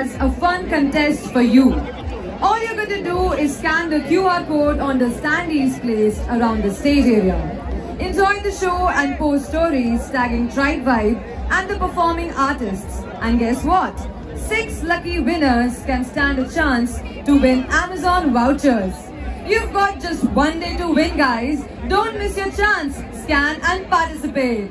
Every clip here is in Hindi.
A fun contest for you. All you're going to do is scan the QR code on the standees placed around the stage area. Enjoy the show and post stories tagging Tribe Vibe and the performing artists. And guess what? Six lucky winners can stand a chance to win Amazon vouchers. You've got just one day to win guys. Don't miss your chance. Scan and participate.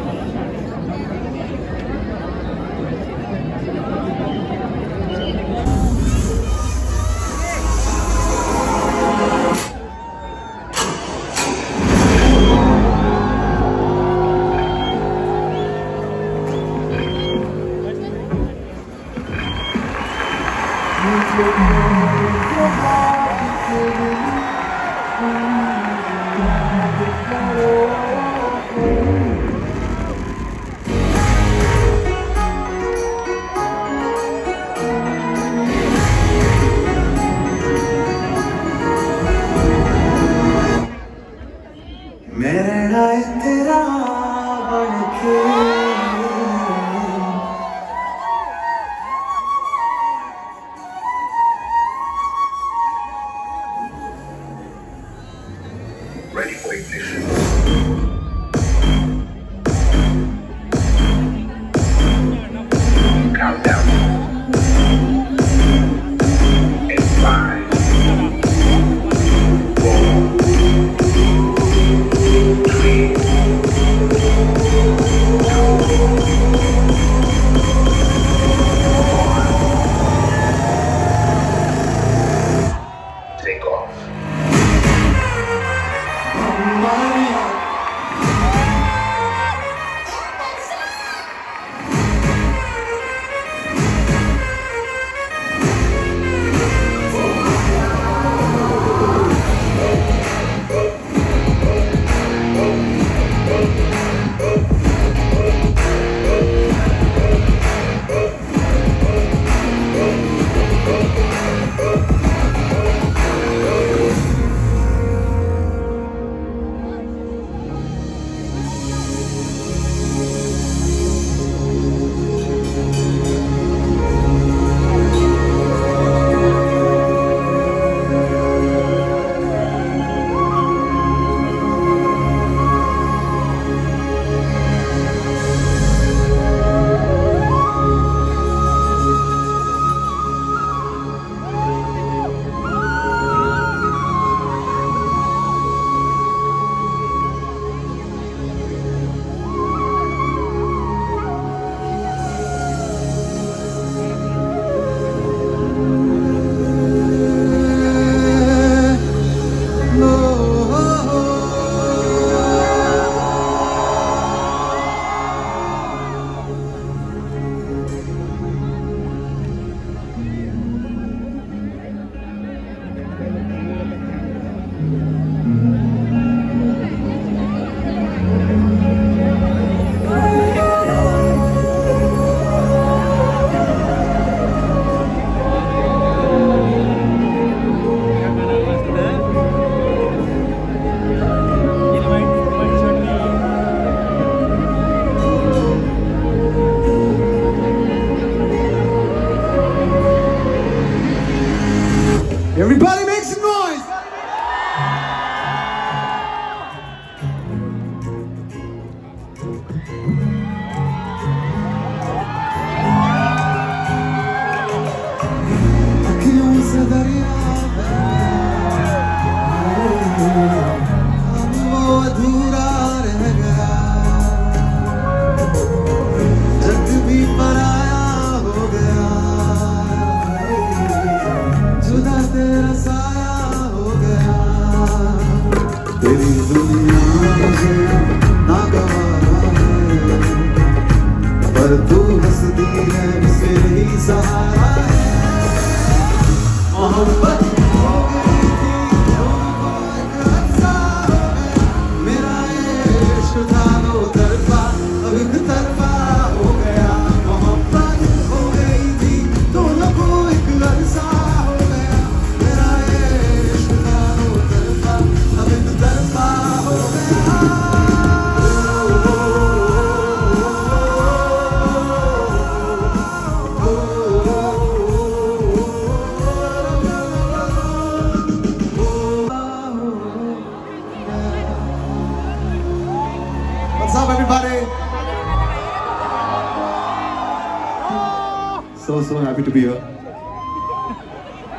So, happy to be here.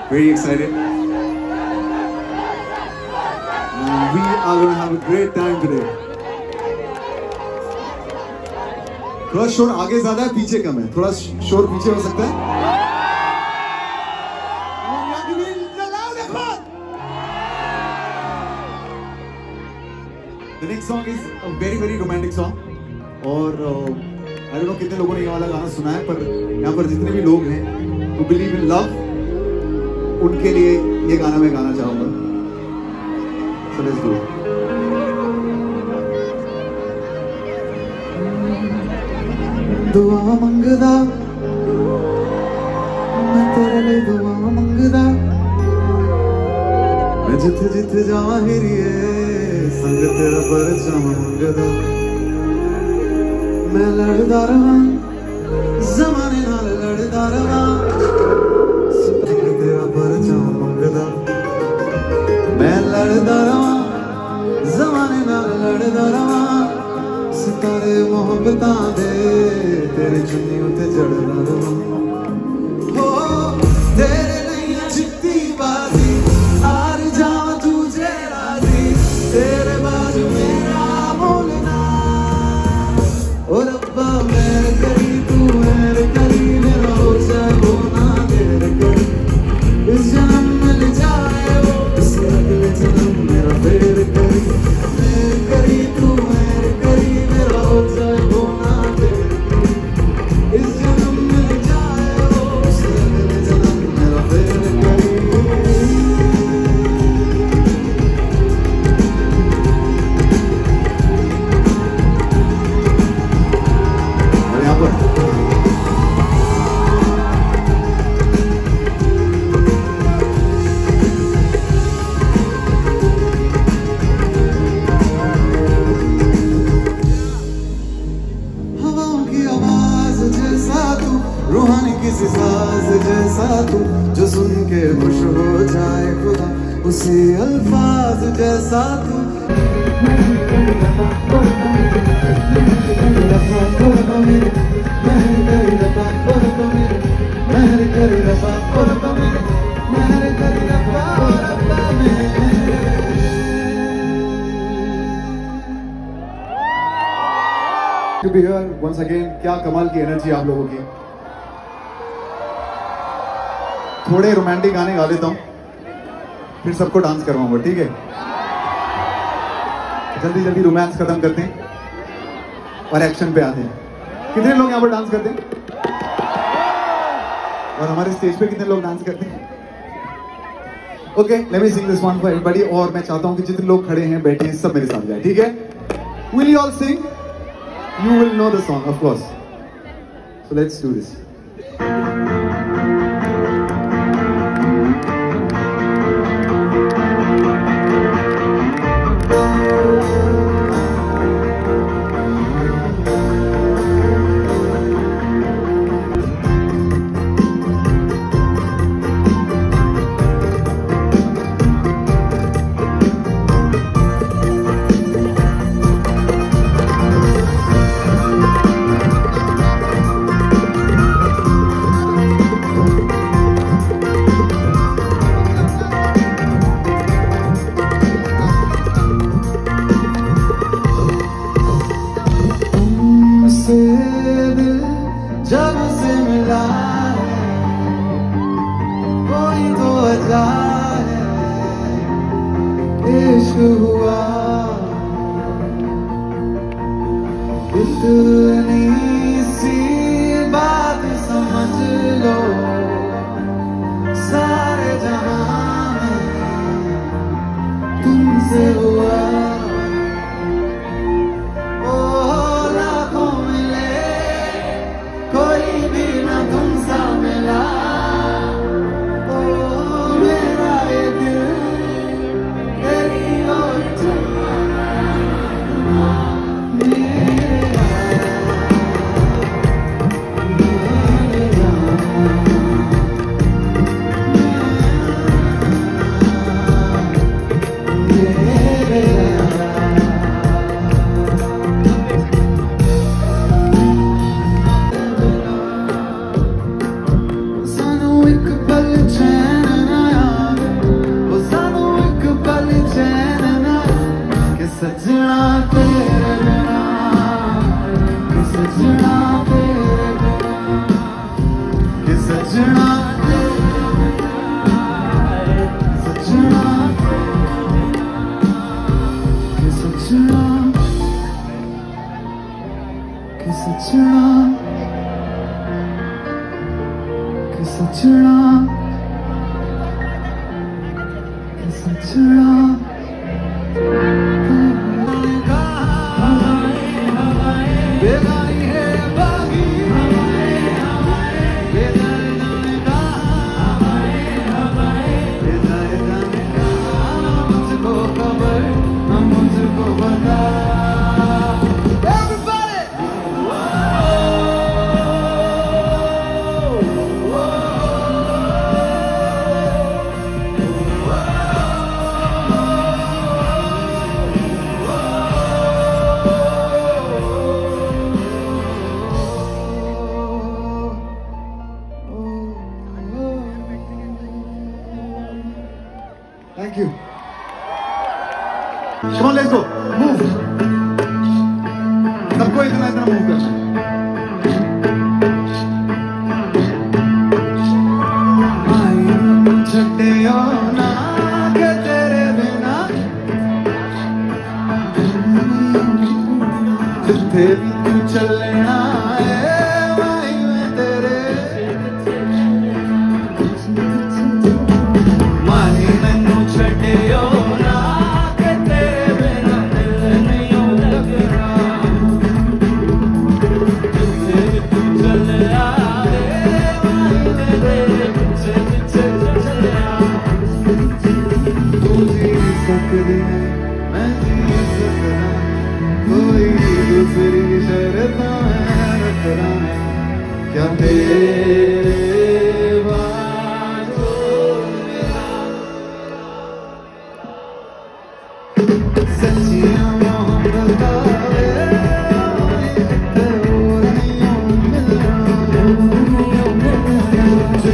Very excited. And we are going to have a great time today. थोड़ा शोर आगे ज़्यादा है पीछे कम है थोड़ा शोर पीछे हो सकता है. The next song is a very very romantic song और आई नो कितने लोगों ने ये वाला गाना सुना है, पर यहाँ पर जितने भी लोग हैं, who बिलीव इन लव उनके लिए ये गाना मैं गाना चाहूँगा। Let's do दुआ मंगदा, मैं तेरे लिए दुआ मंगदा। मैं जिथे जिथे जावां हिरिए, संग तेरा परचम मंगदा। मैं लड़दा रहां जमाने नाल लड़दा रहां संग तेरा परचम मंगदा। मैं लड़दा रहां जमाने नाल लड़दा रहां सितारे मोहब्बतां दे, तेरे चुन्नी उते चढ़दा रहां To be here once again, क्या कमाल की एनर्जी आप लोगों की। थोड़े रोमांटिक गाने गा लेता हूँ। फिर सबको डांस करवाऊँगा ठीक है? जल्दी जल्दी रोमांस खत्म करते हैं और एक्शन पे आते हैं। कितने लोग यहाँ पर डांस करते हैं? और हमारे स्टेज पे कितने लोग डांस करते हैं? Okay let me sing this one for everybody और मैं चाहता हूँ कि जितने लोग खड़े हैं बैठे हैं सब मेरे साथ जाए ठीक है? Will you all sing you will know the song, of course. So let's do this. कि सजना छड्डियो ना तेरे बिना।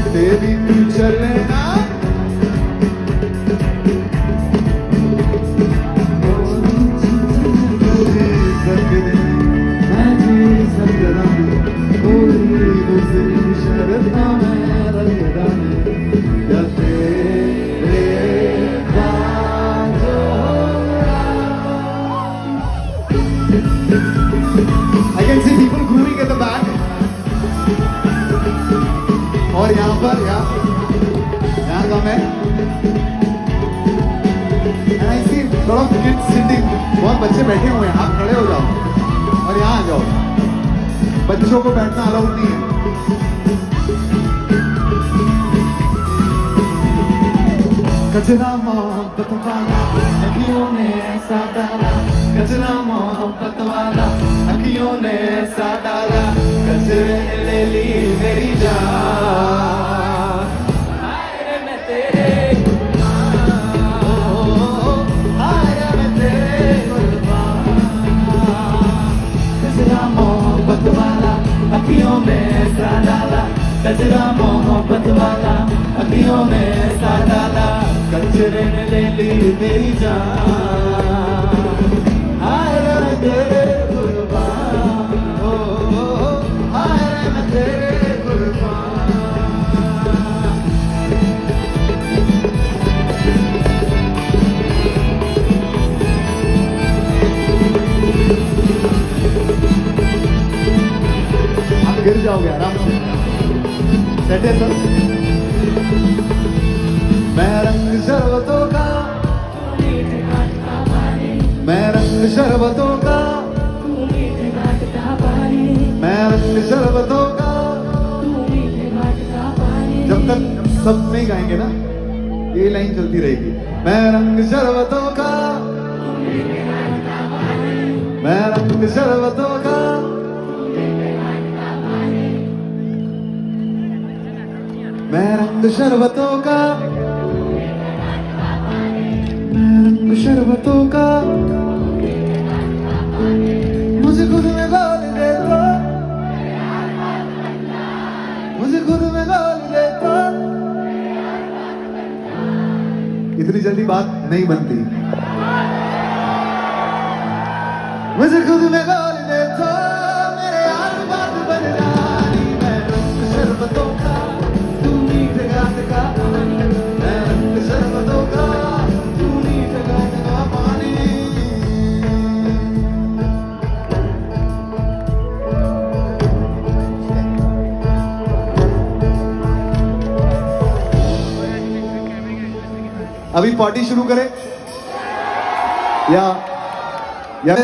जितने भी तू चलना कचरे ने ले ली मेरी जान मैं तेरे मैं कुर्बान कचरा मोहब्बत वाला अखियों में ऐसा डाला कचरे ने ले ली मेरी जान। जाओगे आराम से। है सर मैं रंग शरबतों का मैं रंग शरबतों का मैं रंग शरबतों का जब तक सब नहीं गाएँगे ना, ये लाइन चलती रहेगी। मैं रंग शरबतों का मैं रंग शरबतों का मैं रंग शरबतों का मैं रंग शरबतों का मुझे खुद में गाल दे दो। मुझे खुद में गाल दे दो। इतनी जल्दी बात नहीं बनती। मुझे खुद में गोल अभी पार्टी शुरू करें। या या।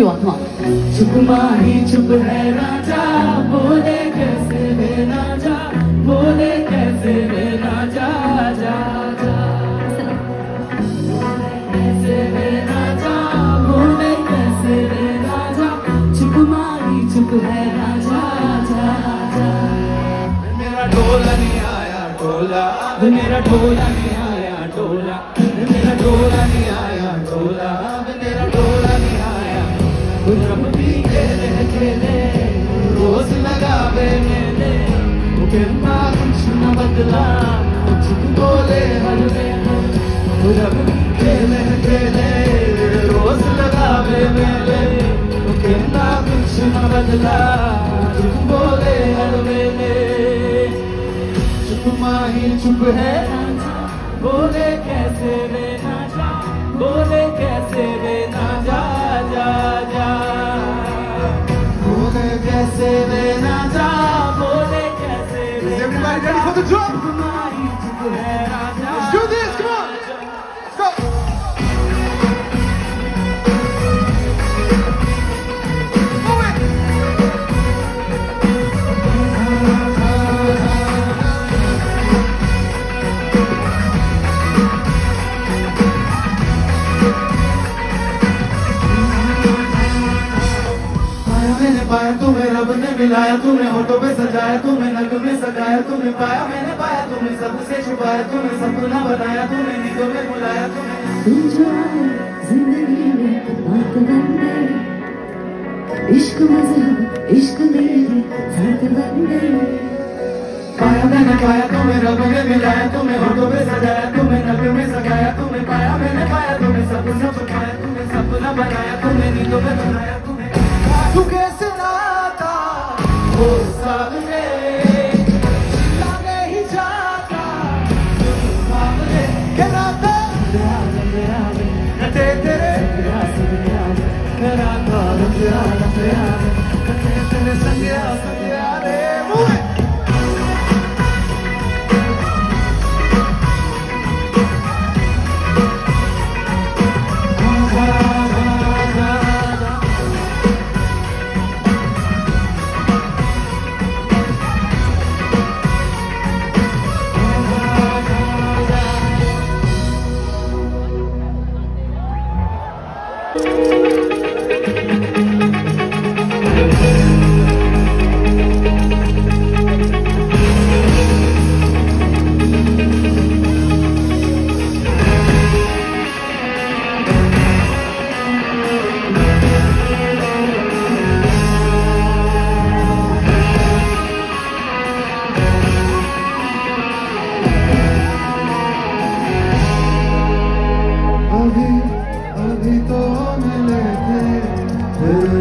रूठा एवरीवन come on चुप है राजा, बोले कैसे वे राजा, बोले कैसे वे राजा, जा जा। कैसे वे राजा, बोले कैसे वे राजा चुप माही चुप है राजा, जा जा। मेरा ढोला नहीं आया ढोला मेरा ढोला नहीं बदला कुछ बोले हर वेले चुप माही चुप है बोले कैसे वे ना जा बोले कैसे वे ना जा जा। जा बोले कैसे वे ना जा बोले कैसे वे Is everybody मिलाया तुम्हें होठों पे सजाया तुम्हें नग में सजाया तुम्हें पाया मैंने पाया तुम्हें सबसे छुपाया तुम्हें सपना बनाया तुम्हें नींदों में बुलाया ज़िंदगी में बात बन गई इश्क मज़हब इश्क मेरी साथ बन गई पाया मैंने पाया तुम्हें रब ने मिलाया तुम्हें होठों पे सजाया तुम्हें नग में सजाया तुम्हें पाया मैंने पाया तुम्हें सपना छुपाया तुम्हें सपना बनाया तुम्हें नींदों में बुलाया तुम्हें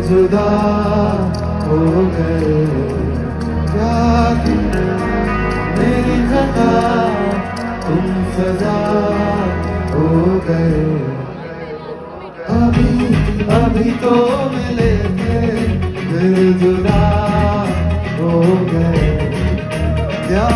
जुदा हो गए। क्या मेरी खता तुम सजा हो गए। अभी अभी तो मिले थे दिल जुदा हो गए। क्या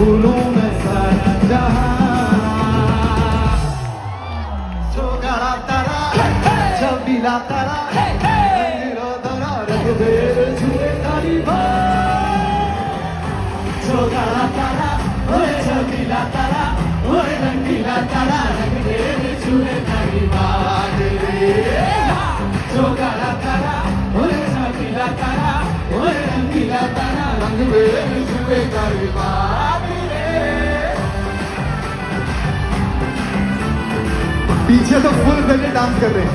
भूलू मैं सारा जहाँ चौगाड़ा तारा छबीला तारा तारा रघुबेर छुए तारी तारा, ओए तारा, ओए रंगीला तारा रघुबेर छुए तारी बाज तारा, ओए तारा, ओए रंगीला तारा रंगबेर छुए पीछे तो फुल करके डांस कर रहे हैं।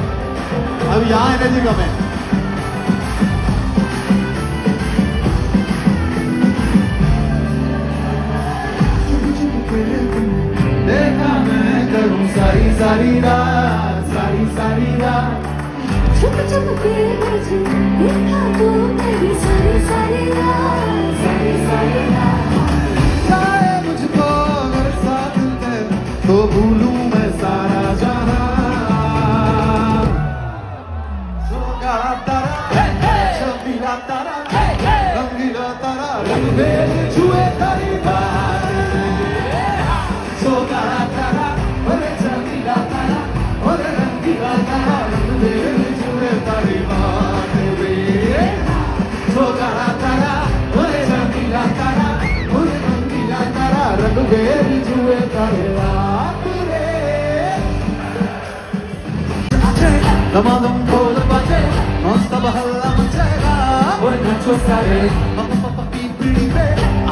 अब यहाँ एनर्जी कम है। करूँ सारी सारी रात, सारी सारी रात। चुप चुप के मुझे देखा तो मेरी सारी দেরি জুড়ে তারে রাত রে আছে দমাদম খোল বাজে মস্ত বহল্লা মচেগা ওরে নাচো সারে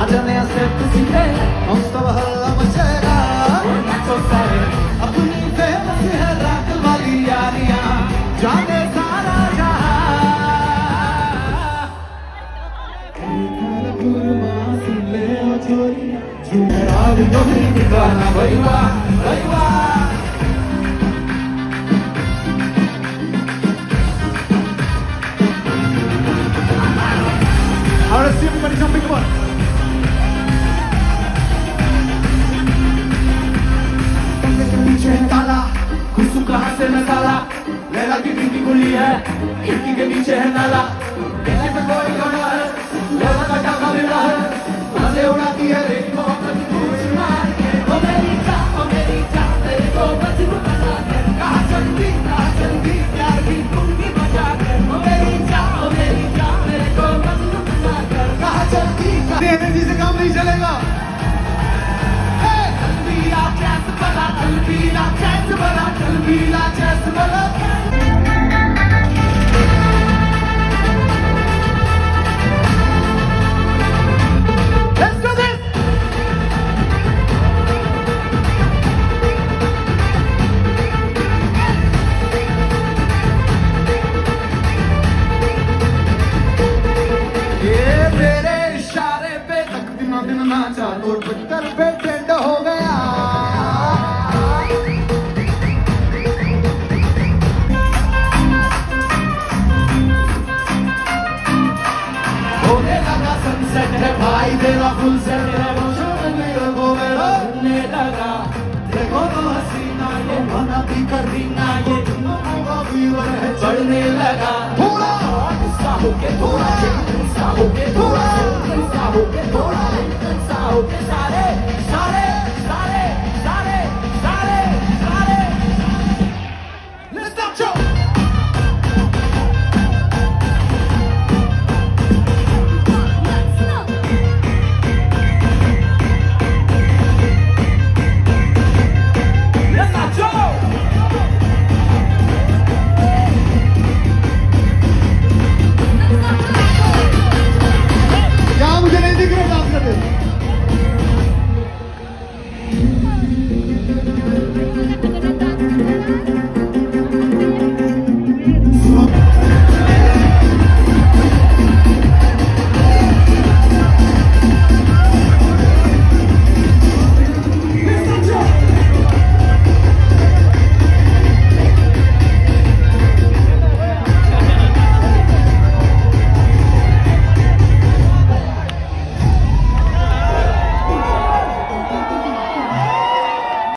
আজানে আসে তুসিতে মস্ত বহল্লা মচেগা ওরে নাচো সারে Là.